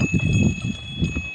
いい。